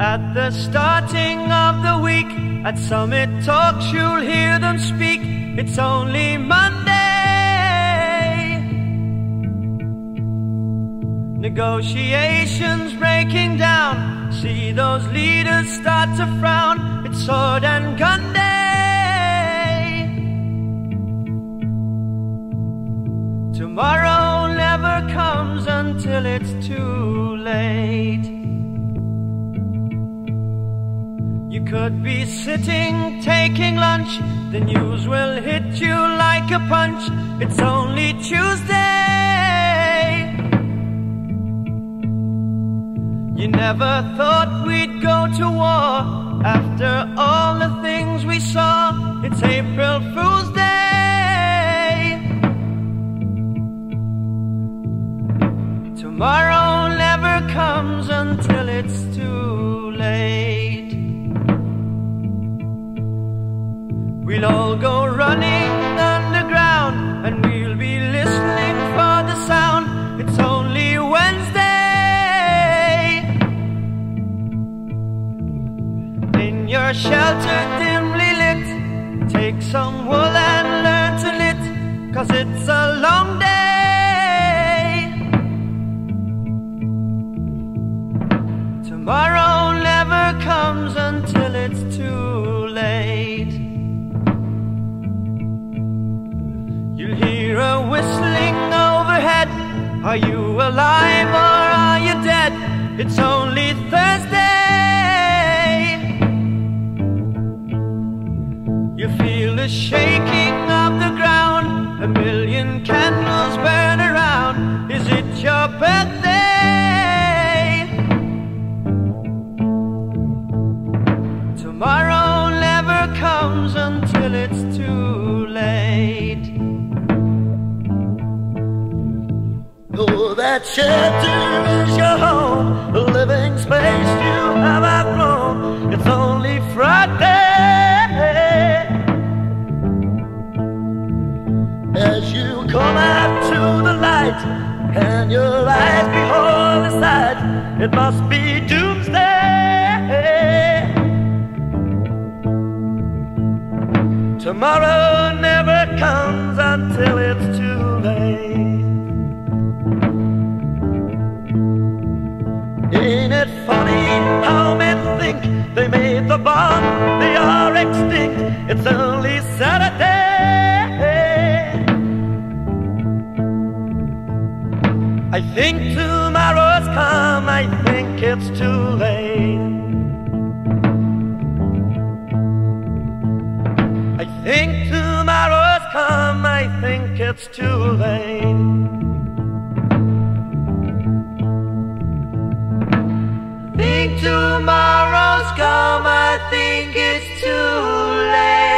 At the starting of the week, at Summit Talks, you'll hear them speak. It's only Monday. Negotiations breaking down. See those leaders start to frown. It's sword and gun day. Tomorrow never comes until it's too late. Could be sitting taking lunch, the news will hit you like a punch. It's only Tuesday. You never thought we'd go to war after all the things we saw. It's April Fool's Day. Tomorrow your shelter dimly lit, take some wool and learn to knit, cause it's a long day. Tomorrow never comes until it's too late. You'll hear a whistling overhead. Are you alive or are you dead? It's only the shaking of the ground. A million candles burn around. Is it your birthday? Tomorrow never comes until it's too late. Oh, that shelter is your home, a living space you have outgrown. It's only eyes behold the sight, it must be doomsday. Tomorrow never comes until it's too late. Ain't it funny how men think they made the bomb? They are extinct. It's only Saturday. think tomorrow's come, I think it's too late. I think tomorrow's come, I think it's too late. Think tomorrow's come, I think it's too late.